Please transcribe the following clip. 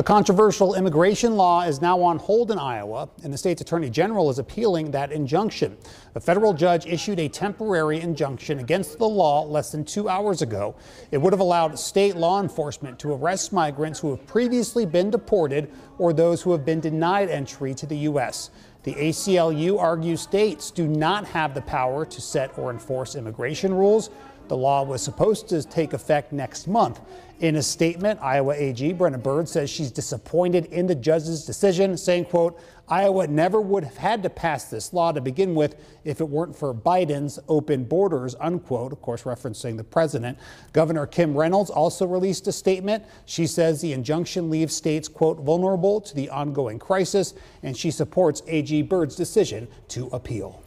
A controversial immigration law is now on hold in Iowa, and the state's attorney general is appealing that injunction. A federal judge issued a temporary injunction against the law less than two hours ago. It would have allowed state law enforcement to arrest migrants who have previously been deported or those who have been denied entry to the U.S. The ACLU argues states do not have the power to set or enforce immigration rules. The law was supposed to take effect next month. In a statement, Iowa AG Brenna Bird says she's disappointed in the judge's decision, saying, quote, Iowa never would have had to pass this law to begin with if it weren't for Biden's open borders, unquote, of course, referencing the president. Governor Kim Reynolds also released a statement. She says the injunction leaves states, quote, vulnerable to the ongoing crisis, and she supports AG Bird's decision to appeal.